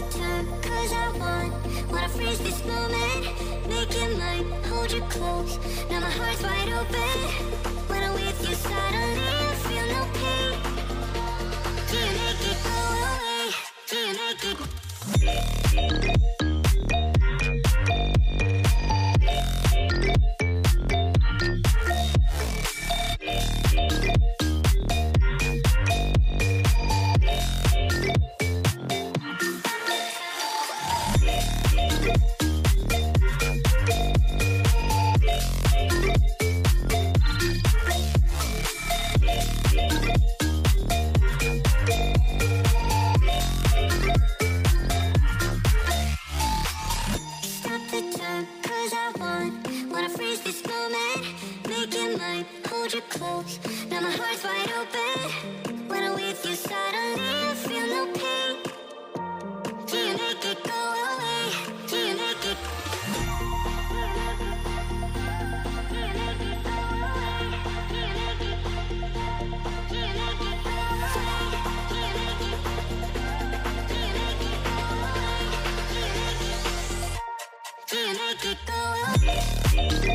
Cause I want Wanna freeze this moment. Make it mine Hold you close. Now my heart's wide open colors I want. Wanna freeze this moment Make it mine, hold you close. Now my heart's wide open. Could go.